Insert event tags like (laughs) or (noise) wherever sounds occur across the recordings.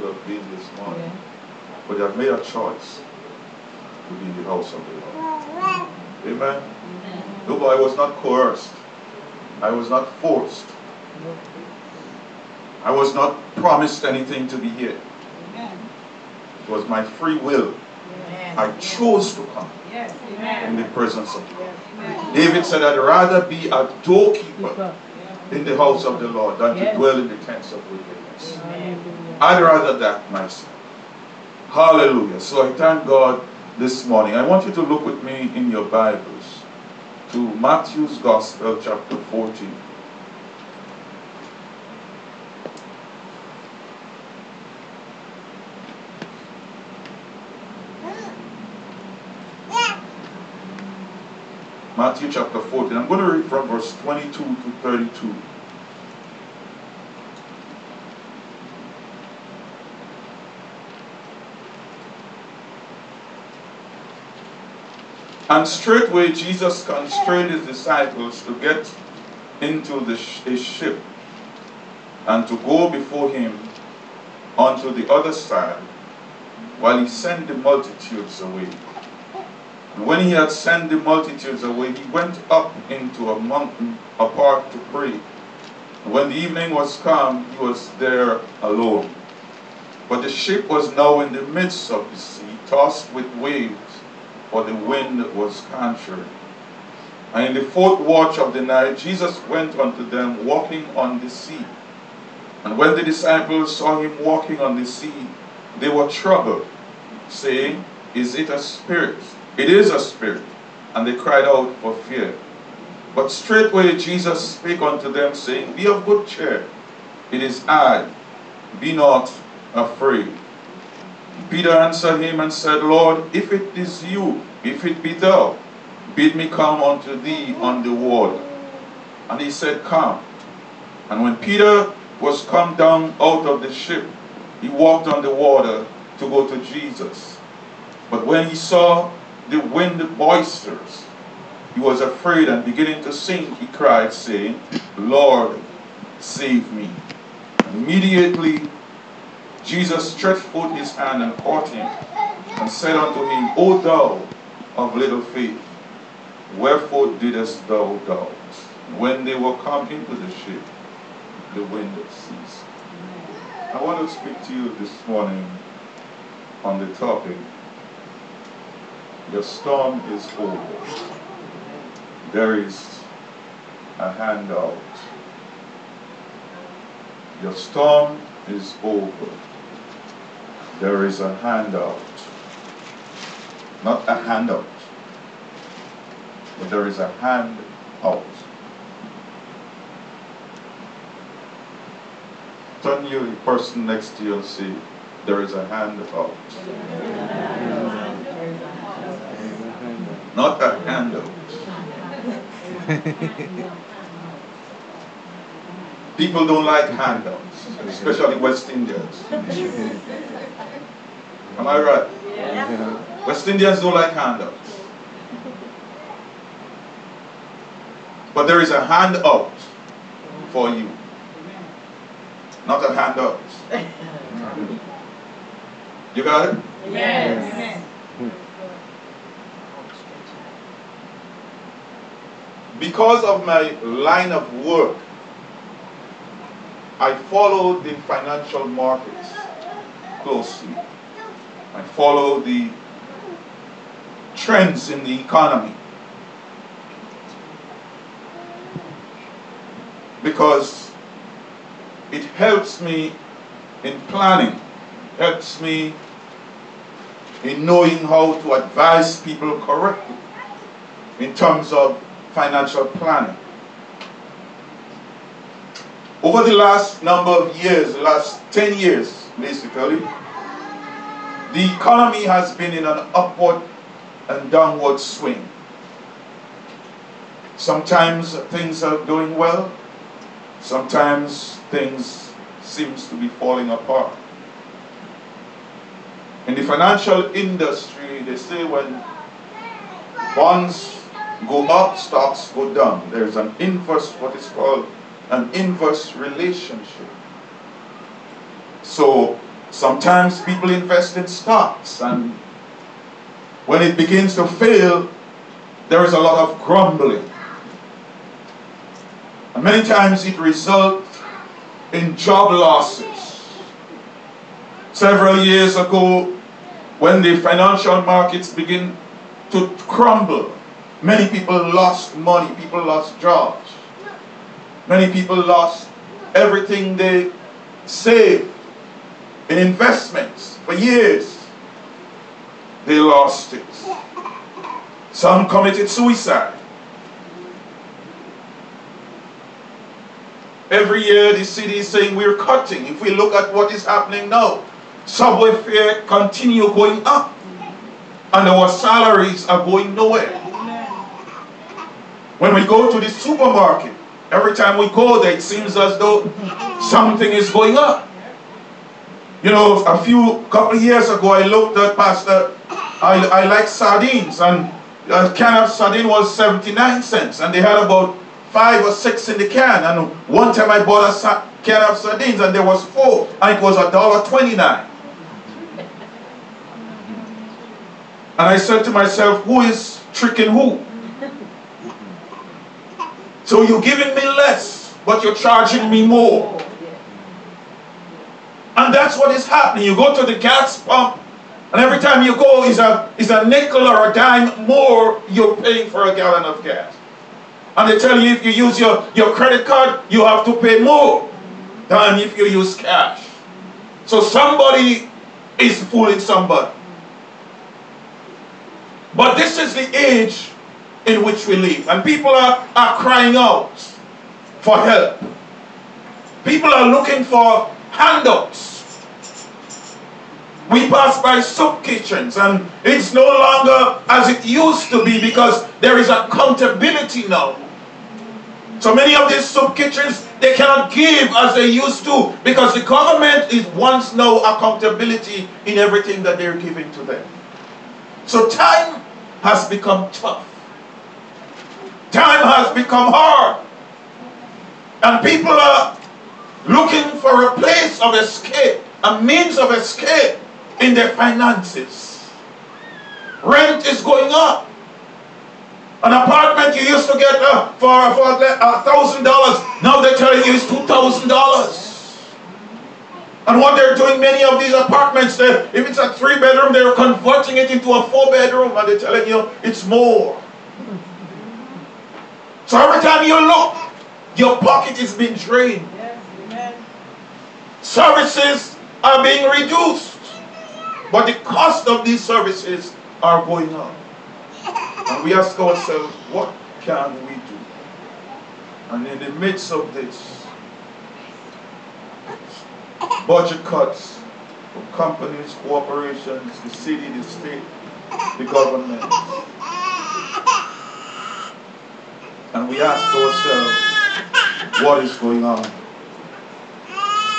could have been this morning. Yeah. But I've made a choice to be in the house of the Lord. Amen. Amen. No, I was not coerced. I was not forced. I was not promised anything to be here. Amen. It was my free will. Amen. I chose to come yes. in the presence of God. David said, I'd rather be a doorkeeper in the house of the Lord than yes. to dwell in the tents of wickedness. I'd rather that myself. Hallelujah. So I thank God this morning. I want you to look with me in your Bibles to Matthew's Gospel, chapter 14. Matthew chapter 14. I'm going to read from verse 22 to 32. And straightway Jesus constrained his disciples to get into the sh a ship and to go before him unto the other side while he sent the multitudes away. And when he had sent the multitudes away, he went up into a mountain apart to pray. And when the evening was come, he was there alone. But the ship was now in the midst of the sea, tossed with waves, for the wind was contrary. And in the fourth watch of the night, Jesus went unto them walking on the sea. And when the disciples saw him walking on the sea, they were troubled, saying, Is it a spirit? It is a spirit. And they cried out for fear. But straightway Jesus spake unto them, saying, Be of good cheer. It is I. Be not afraid. Peter answered him and said, Lord, if it is you, if it be thou, bid me come unto thee on the water. And he said, Come. And when Peter was come down out of the ship, he walked on the water to go to Jesus. But when he saw the wind boisterous. He was afraid and beginning to sink, he cried, saying, Lord, save me. Immediately Jesus stretched forth his hand and caught him, and said unto him, O thou of little faith, wherefore didst thou doubt? When they were come into the ship, the wind ceased. I want to speak to you this morning on the topic your storm is over. There is a handout. Your storm is over. There is a handout. Not a handout, but there is a handout. Turn you the person next to you and see there is a handout not a handout. People don't like handouts, especially West Indians. Am I right? Yeah. West Indians don't like handouts. But there is a handout for you, not a handout. (laughs) You got it? Yes. Because of my line of work, I follow the financial markets closely. I follow the trends in the economy. Because it helps me in planning, helps me in knowing how to advise people correctly in terms of financial planning. Over the last number of years, the last 10 years basically, the economy has been in an upward and downward swing. Sometimes things are doing well, sometimes things seems to be falling apart. In the financial industry, they say when bonds go up, stocks go down. There's an inverse, what is called an inverse relationship. So Sometimes people invest in stocks and when it begins to fail, there is a lot of grumbling. And many times it results in job losses. Several years ago, when the financial markets begin to crumble, many people lost money, people lost jobs. Many people lost everything they saved in investments for years. They lost it. Some committed suicide. Every year the city is saying we're cutting. If we look at what is happening now, subway fare continue going up. And our salaries are going nowhere. When we go to the supermarket, every time we go there, it seems as though something is going up. You know, a few couple years ago, I looked at Pastor, I, I like sardines, and a can of sardine was 79 cents, and they had about five or six in the can. And one time I bought a can of sardines and there was four and it was a dollar 29. And I said to myself, who is tricking who? So you're giving me less, but you're charging me more. And that's what is happening. You go to the gas pump, and every time you go is a, is a nickel or a dime more you're paying for a gallon of gas. And they tell you if you use your, your credit card, you have to pay more than if you use cash. So somebody is fooling somebody. But this is the age in which we live. And people are, are crying out for help. People are looking for handouts. We pass by soup kitchens and it's no longer as it used to be because there is accountability now. So many of these soup kitchens, they cannot give as they used to because the government is wants no accountability in everything that they're giving to them. So time has become tough. Time has become hard. And people are looking for a place of escape, a means of escape in their finances. Rent is going up. An apartment you used to get uh, for for thousand dollars, now they're telling you it's two thousand dollars. And what they're doing, many of these apartments, if it's a three bedroom, they're converting it into a four bedroom, and they're telling you it's more. So every time you look, your pocket is being drained. Services are being reduced. But the cost of these services are going up. And we ask ourselves, what can we do? And in the midst of this, budget cuts from companies, corporations, the city, the state, the government. And we ask ourselves, what is going on?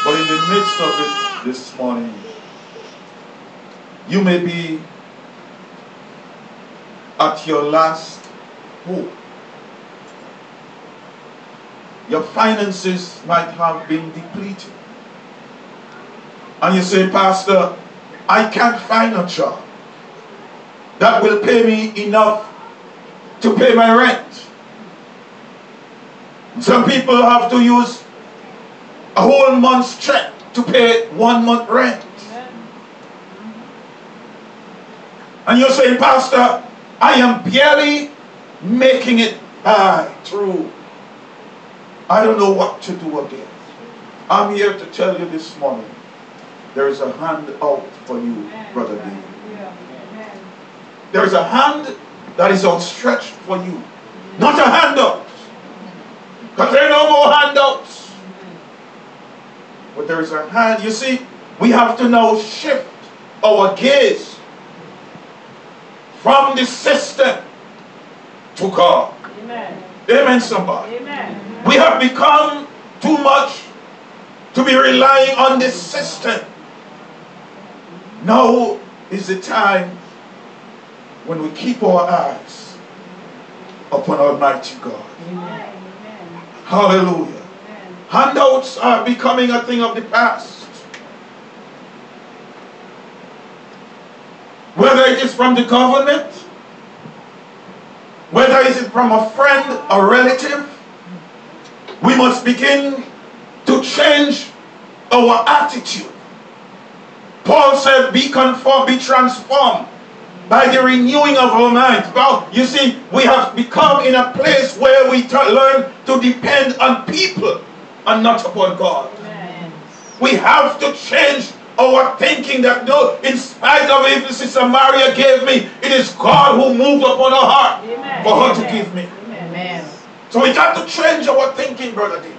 But in the midst of it this morning, you may be at your last hope. Your finances might have been depleted. And you say, Pastor, I can't find a job that will pay me enough to pay my rent. Some people have to use a whole month's check to pay one month rent. And you're saying, Pastor, I am barely making it by through. I don't know what to do again. I'm here to tell you this morning, there is a hand out for you, Brother David. There is a hand that is outstretched for you. Not a handout. Because there are no more handouts. But there is a hand. You see, we have to now shift our gaze from the system to God. Amen. Amen, somebody. Amen. We have become too much to be relying on the system. Now is the time when we keep our eyes upon Almighty God. Amen. Hallelujah. Handouts are becoming a thing of the past. Whether it is from the government, whether it is from a friend or relative, we must begin to change our attitude. Paul said, be conformed, be transformed by the renewing of our minds. Well, you see, we have become in a place where we learn to depend on people and not upon God. Amen. We have to change our thinking that no, in spite of if Sister Maria gave me, it is God who moved upon her heart Amen. for her Amen. to give me. Amen. So we got to change our thinking, Brother Dave.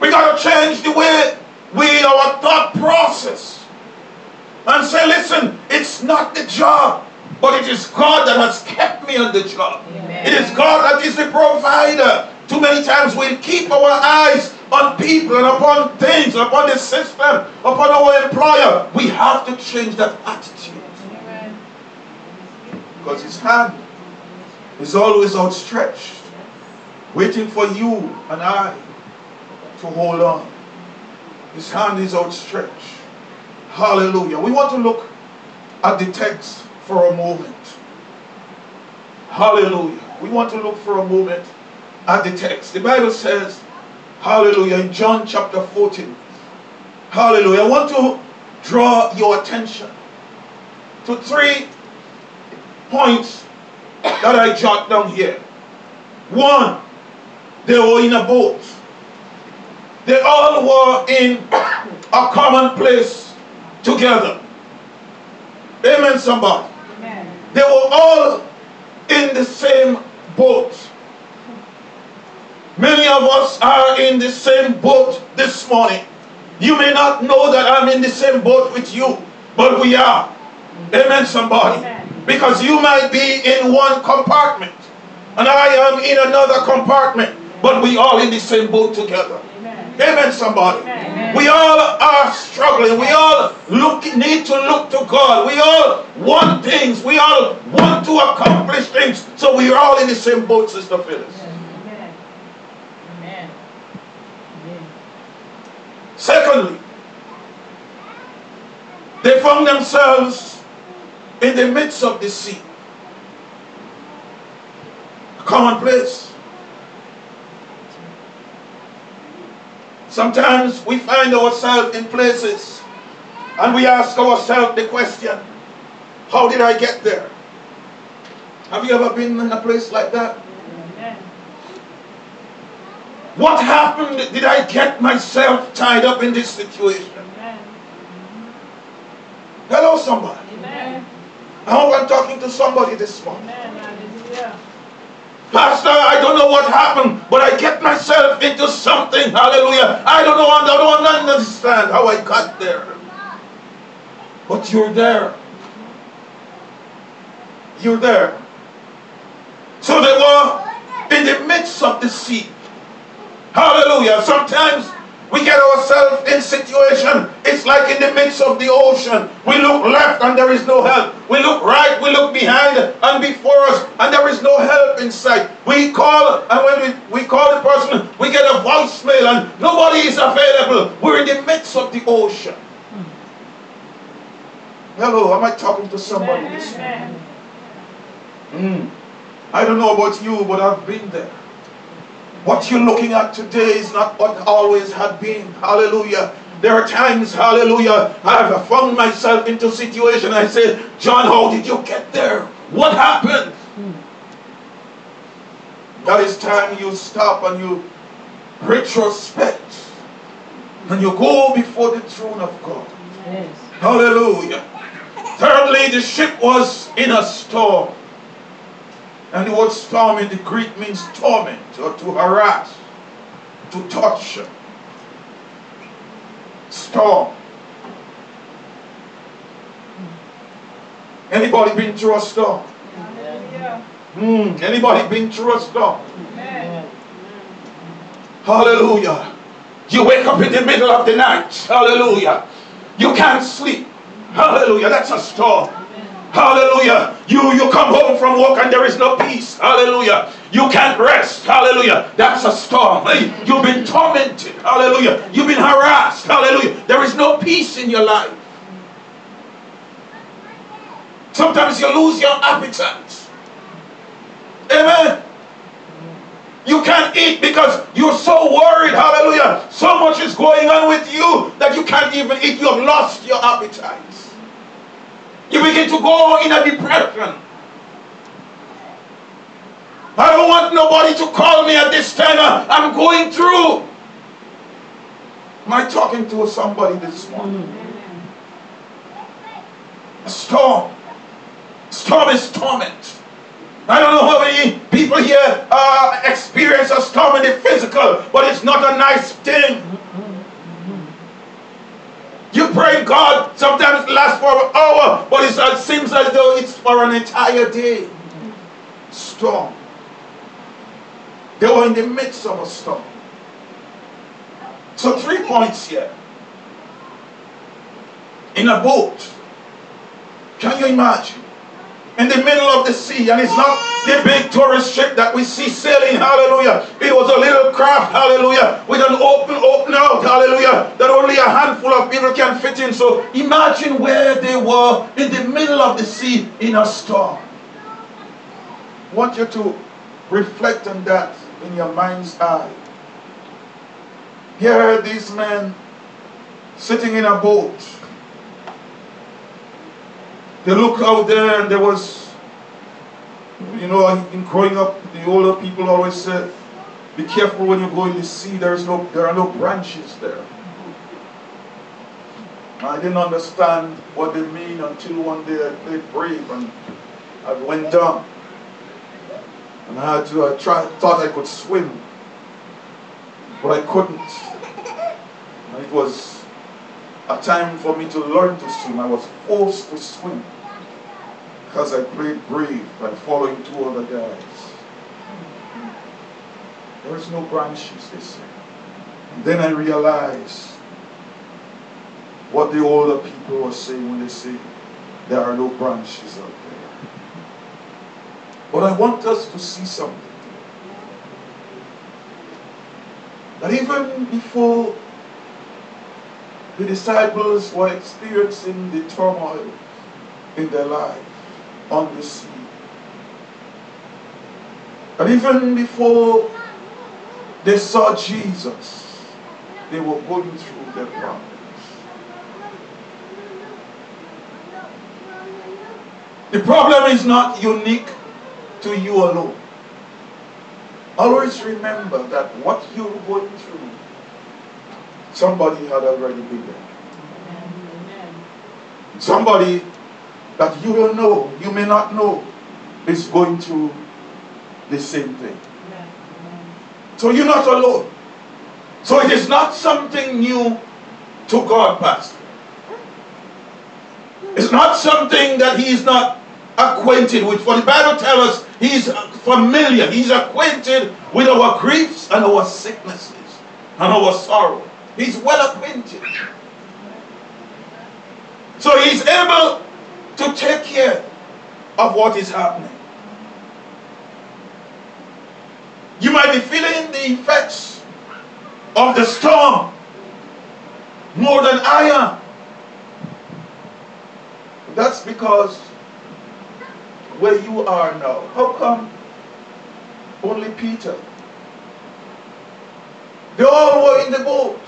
We got to change the way we, our thought process. And say, listen, it's not the job, but it is God that has kept me on the job. It is God that is the provider. Too many times we keep our eyes on people and upon things, upon the system, upon our employer. We have to change that attitude. Because his hand is always outstretched, waiting for you and I to hold on. His hand is outstretched. Hallelujah. We want to look at the text for a moment. Hallelujah. We want to look for a moment at the text. The Bible says, Hallelujah, in John chapter 14. Hallelujah. I want to draw your attention to three points that I jot down here. One, they were in a boat. They all were in a common place together. Amen, somebody. Amen. They were all in the same boat. Many of us are in the same boat this morning. You may not know that I'm in the same boat with you, but we are. Amen, somebody. Amen. Because you might be in one compartment, and I am in another compartment, but we all in the same boat together. Amen, somebody. Amen. We all are struggling. We all look need to look to God. We all want things. We all want to accomplish things. So we are all in the same boat, Sister Phyllis. Amen. Amen. Secondly, they found themselves in the midst of the sea. A common place. Sometimes we find ourselves in places and we ask ourselves the question, how did I get there? Have you ever been in a place like that? What happened? Did I get myself tied up in this situation? Hello, somebody. Amen. I hope I'm talking to somebody this morning. Amen. Pastor, I don't know what happened, but I get myself into something. Hallelujah. I don't know, I don't understand how I got there. But you're there. You're there. So they were in the midst of the sea. Hallelujah. Sometimes we get ourselves in situation. It's like in the midst of the ocean. We look left and there is no help. We look right, we look behind and before us and there is no help in sight. We call and when we, we call the person, we get a voicemail and nobody is available. We're in the midst of the ocean. Hello, am I talking to somebody this morning? Mm. I don't know about you, but I've been there. What you're looking at today is not what always had been. Hallelujah. There are times, hallelujah, I've found myself into a situation. I said, John, how did you get there? What happened? That is time you stop and you retrospect and you go before the throne of God. Yes. Hallelujah. Thirdly, the ship was in a storm. And the word storm in the Greek means torment or to harass, to torture. Storm. Anybody been through a storm? Mm, anybody been through a storm? Amen. Hallelujah. You wake up in the middle of the night. Hallelujah. You can't sleep. Hallelujah. That's a storm. Hallelujah. You, you come home from work and there is no peace. Hallelujah. You can't rest. Hallelujah. That's a storm. You've been tormented. Hallelujah. You've been harassed. Hallelujah. There is no peace in your life. Sometimes you lose your appetite. Amen. You can't eat because you're so worried. Hallelujah. So much is going on with you that you can't even eat. You have lost your appetite. You begin to go in a depression. I don't want nobody to call me at this time. I'm going through. Am I talking to somebody this morning? A storm. Storm is torment. I don't know how many people here uh, experience a storm in the physical, but it's not a nice thing. You pray God, sometimes it lasts for an hour, but it seems as though it's for an entire day. Storm. They were in the midst of a storm. So three points here. In a boat. Can you imagine? In the middle of the sea, and it's not the big tourist ship that we see sailing, hallelujah. It was a little craft, hallelujah, with an open, open out, hallelujah, that only a handful of people can fit in. So imagine where they were in the middle of the sea in a storm. I want you to reflect on that in your mind's eye. Here are these men sitting in a boat. They look out there and there was, you know, in growing up, the older people always said, be careful when you go in the sea, there's no, there are no branches there. I didn't understand what they mean until one day I played brave and I went down. And I had to, I tried, thought I could swim, but I couldn't. And it was a time for me to learn to swim. I was forced to swim because I played brave by following two other guys. There's no branches, they say. And then I realized what the older people were saying when they say there are no branches out there. But I want us to see something. That even before the disciples were experiencing the turmoil in their life on the sea, and even before they saw Jesus, they were going through their problems. The problem is not unique to you alone. Always remember that what you're going through, somebody had already been there. Somebody that you don't know, you may not know, is going through the same thing. So you're not alone. So it is not something new to God, Pastor. It's not something that He is not acquainted with. For the Bible tells us He's familiar, He's acquainted with our griefs and our sicknesses and our sorrow. He's well acquainted. So He's able to take care of what is happening. You might be feeling the effects of the storm more than I am. That's because where you are now, how come only Peter? They all were in the boat.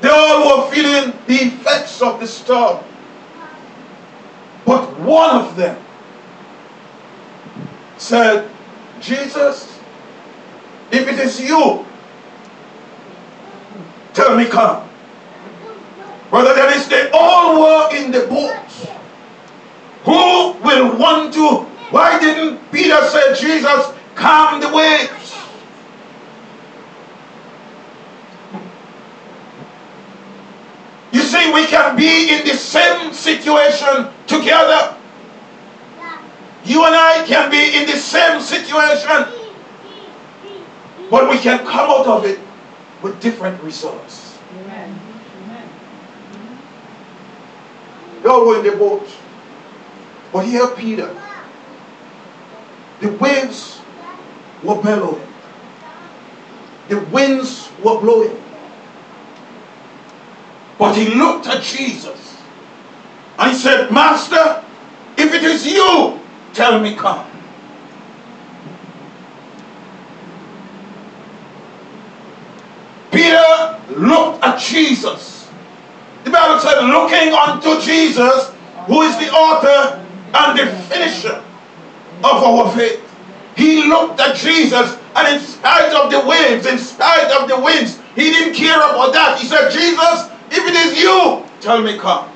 They all were feeling the effects of the storm. But one of them said, Jesus, if it is you, tell me come. Brother Dennis, the all were in the boat. Who will want to? Why didn't Peter say, Jesus, calm the waves? We can be in the same situation together. You and I can be in the same situation, but we can come out of it with different results. Amen. They all were in the boat. But here, Peter, the waves were bellowing, the winds were blowing. But he looked at Jesus And he said, Master, if it is you, tell me come. Peter looked at Jesus. The Bible said, looking unto Jesus, who is the author and the finisher of our faith. He looked at Jesus, and in spite of the waves, in spite of the winds, he didn't care about that. He said, Jesus, if it is you, tell me come.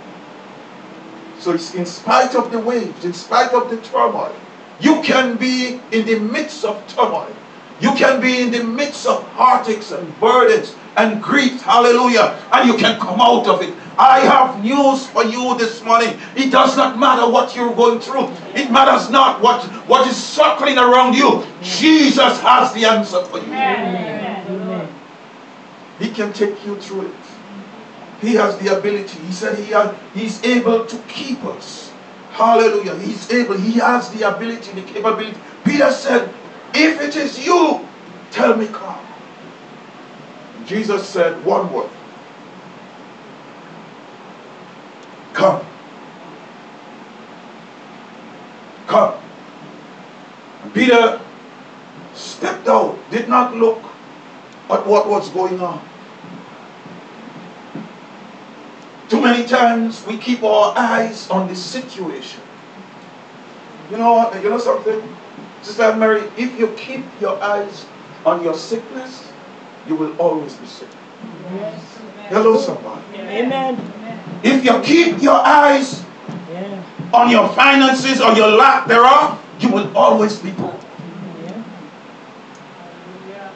So it's in spite of the waves, in spite of the turmoil, you can be in the midst of turmoil. You can be in the midst of heartaches and burdens and grief. Hallelujah. And you can come out of it. I have news for you this morning. It does not matter what you're going through. It matters not what, what is circling around you. Jesus has the answer for you. Amen. He can take you through it. He has the ability. He said he has, he's able to keep us. Hallelujah. He's able. He has the ability, the capability. Peter said, if it is you, tell me come. Jesus said one word. Come. Come. And Peter stepped out, did not look at what was going on. Too many times we keep our eyes on the situation. You know, you know something? Sister Mary, if you keep your eyes on your sickness, you will always be sick. Yes. Hello, somebody. Amen. If you keep your eyes yeah. on your finances or your lack thereof, you will always be poor. Yeah.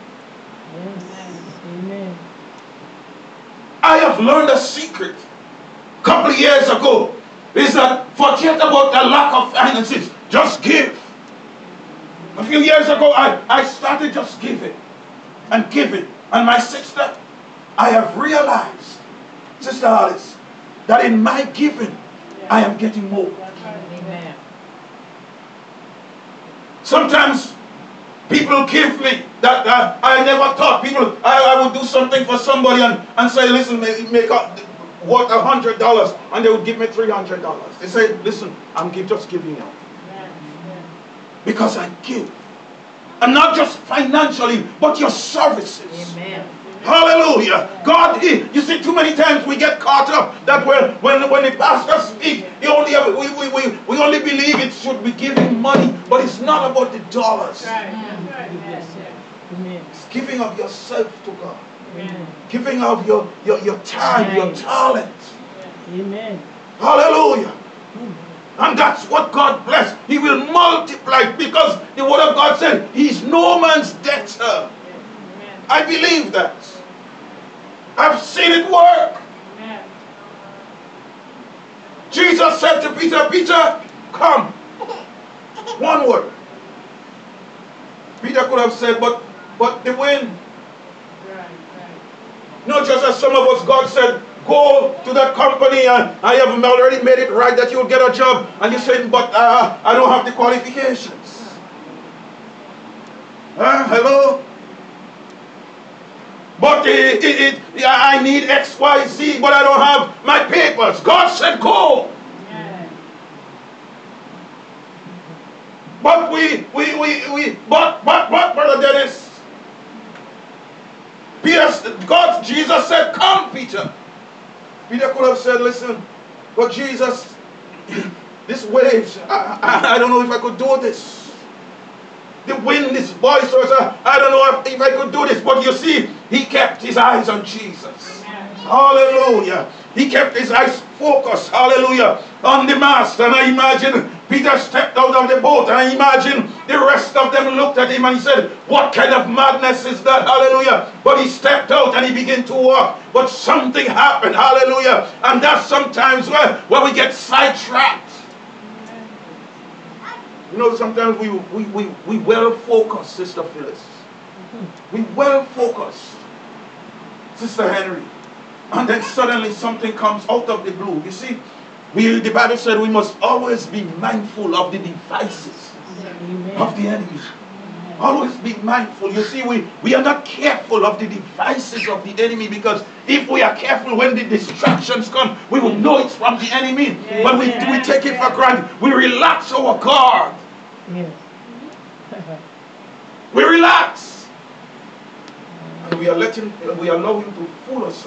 Amen. I have learned a secret couple of years ago is that forget about the lack of finances. Just give. A few years ago, I, I started just giving and giving. And my sister, I have realized, Sister Alice, that in my giving, I am getting more. Sometimes people give me that I never thought people I, I would do something for somebody and, and say, listen, make, make up worth a hundred dollars and they would give me three hundred dollars. They say, listen, I'm give, just giving you. Because I give. And not just financially, but your services. Amen. Hallelujah. God, you see, too many times we get caught up that when when, when the pastor speaks, he only we, we, we, we only believe it should be giving money, but it's not about the dollars. Right. Right. It's giving of yourself to God. Amen. Giving of your, your, your time, Amen. your talent. Amen. Hallelujah. Amen. And that's what God bless. He will multiply because the word of God said he's no man's debtor. I believe that. I've seen it work. Jesus said to Peter, Peter, come. One word. Peter could have said, but but the wind not just as some of us, God said, go to that company and I have already made it right that you'll get a job. And you said, but uh, I don't have the qualifications. Huh? Hello? But it, it, it, I need X, Y, Z, but I don't have my papers. God said, go. But we, we, we, we, but, but, but, Brother Dennis, Peter, God, Jesus said, Come, Peter. Peter could have said, Listen, but Jesus, (clears throat) this waves, I, I, I, don't know if I could do this. The wind is boisterous. I don't know if, if I could do this. But you see, he kept his eyes on Jesus. Hallelujah. He kept his eyes focused, hallelujah, on the master. And I imagine Peter stepped out of the boat, and I imagine the rest of them looked at him and he said, What kind of madness is that? Hallelujah. But he stepped out and he began to walk. But something happened, hallelujah. And that's sometimes where, where we get sidetracked. You know, sometimes we, we, we, we well focus, Sister Phyllis. We well focus, Sister Henry. And then suddenly something comes out of the blue. You see, we, the Bible said we must always be mindful of the devices Amen. of the enemy. Always be mindful. You see, we, we are not careful of the devices of the enemy because if we are careful when the distractions come, we will know it's from the enemy. But we, we take it for granted. We relax our guard. Yes. We relax. And we are letting we are allowing to fool us.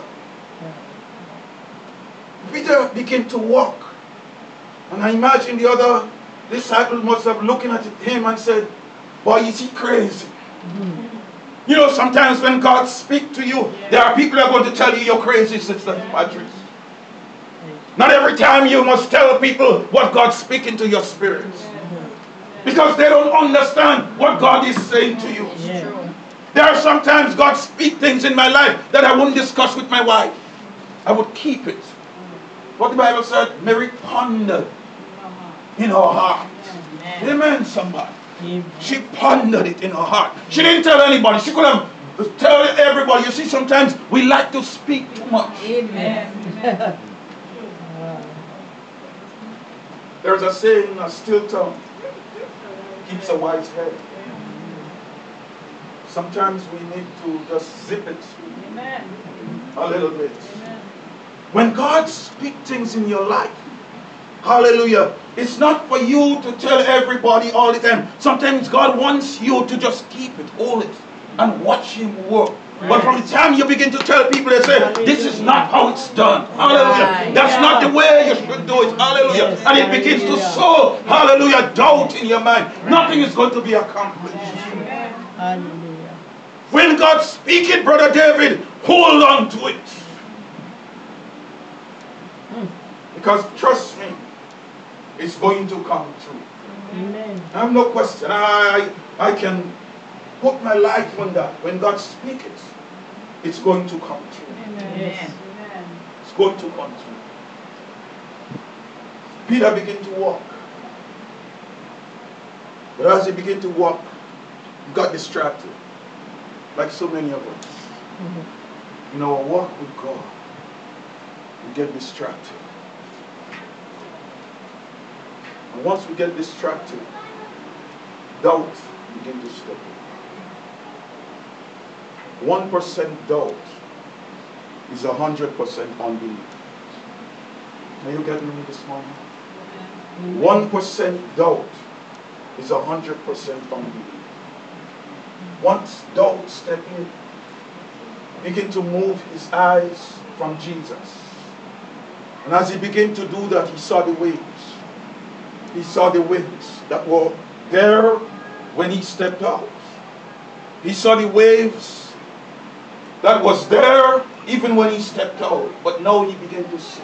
Peter began to walk. And I imagine the other disciples must have looking at him and said, Boy, is he crazy? You know, sometimes when God speaks to you, there are people that are going to tell you you're crazy, Sister Patrice. Not every time you must tell people what God's speaking to your spirit. Because they don't understand what God is saying to you. There are sometimes God speak things in my life that I wouldn't discuss with my wife. I would keep it. What the Bible said, Mary pondered uh-huh. in her heart. Amen, somebody. Amen. She pondered it in her heart. She didn't tell anybody. She could have tell everybody. You see, sometimes we like to speak too much. Amen. There's a saying, a still tongue keeps a wise head. Sometimes we need to just zip it Amen. a little bit. When God speaks things in your life, hallelujah, it's not for you to tell everybody all the time. Sometimes God wants you to just keep it, hold it, and watch Him work. But from the time you begin to tell people, they say, This is not how it's done. Hallelujah. Right. That's not the way you should do it. Hallelujah. Yes. And it begins to sow, hallelujah, doubt in your mind. Nothing is going to be accomplished. Hallelujah. When God speak it, Brother David, hold on to it. Because trust me, it's going to come true. Amen. I have no question. I, I can put my life on that. When God speaks it, it's going to come true. Yes. Amen. It's going to come true. Peter began to walk. But as he began to walk, he got distracted. Like so many of us. Mhm. In our walk with God, we get distracted. And once we get distracted, doubt begin to step in. One percent doubt is a hundred percent unbelief. Are you getting me this morning? One percent doubt is a hundred percent unbelief. Once doubt step in, begin to move his eyes from Jesus. And as he began to do that, he saw the waves. He saw the winds that were there when he stepped out. He saw the waves that was there even when he stepped out. But now he began to see.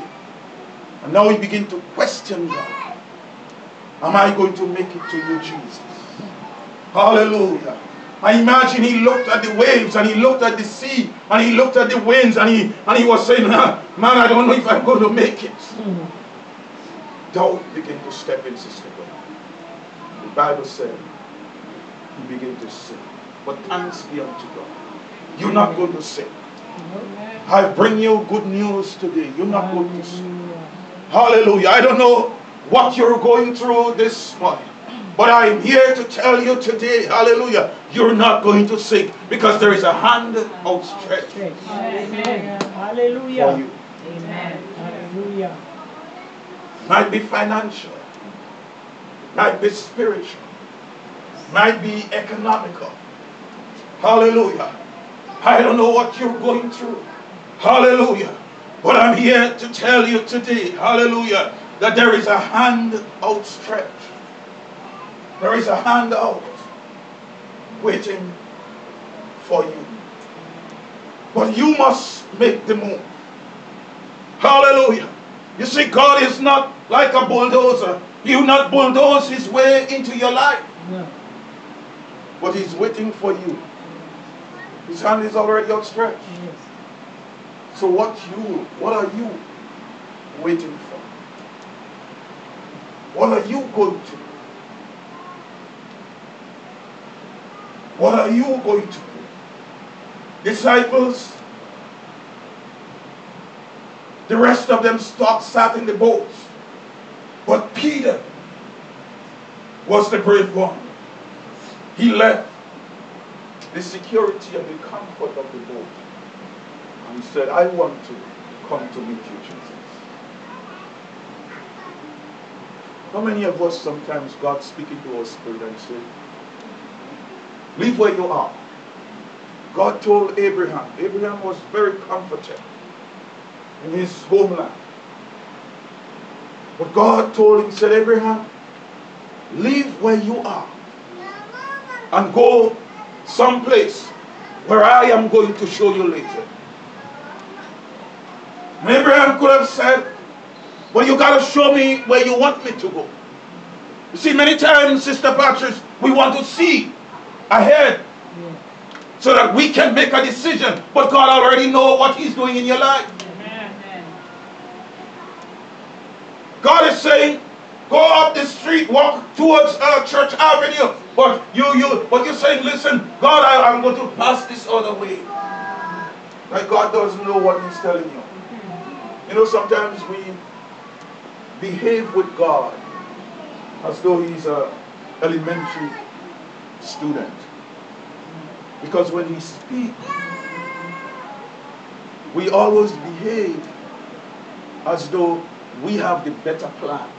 And now he began to question God. Am I going to make it to you, Jesus? Hallelujah. I imagine he looked at the waves and he looked at the sea and he looked at the winds and he and he was saying, "Ah, Man, I don't know if I'm going to make it. Doubt began to step in, Sister Gwen. The Bible said you begin to sing. But thanks be unto God. You're not going to sing. I bring you good news today. You're not going to sing. Hallelujah. I don't know what you're going through this morning. But I'm here to tell you today, hallelujah, you're not going to sink because there is a hand outstretched Stretch. Amen. for Hallelujah. you. Amen. Hallelujah. Might be financial, might be spiritual, might be economical. Hallelujah. I don't know what you're going through. Hallelujah. But I'm here to tell you today, hallelujah, that there is a hand outstretched. There is a hand out waiting for you. But you must make the move. Hallelujah. You see, God is not like a bulldozer. He will not bulldoze his way into your life. No. But he's waiting for you. His hand is already outstretched. Yes. So what you, what are you waiting for? What are you going to do? What are you going to do? Disciples, the rest of them stopped, sat in the boats. But Peter was the brave one. He left the security and the comfort of the boat. And he said, I want to come to meet you, Jesus. How many of us sometimes God speaking to our spirit and say, Leave where you are. God told Abraham, Abraham was very comforted in his homeland. But God told him, said, Abraham, leave where you are and go someplace where I am going to show you later. And Abraham could have said, Well, you got to show me where you want me to go. You see, many times, Sister Patrice, we want to see ahead so that we can make a decision. But God already know what He's doing in your life. God is saying, go up the street, walk towards uh, Church Avenue. But you, you, but you're saying, listen, God, I, I'm going to pass this other way. Like God doesn't know what He's telling you. You know, sometimes we behave with God as though He's a elementary student. Because when He speaks, we always behave as though we have the better plan.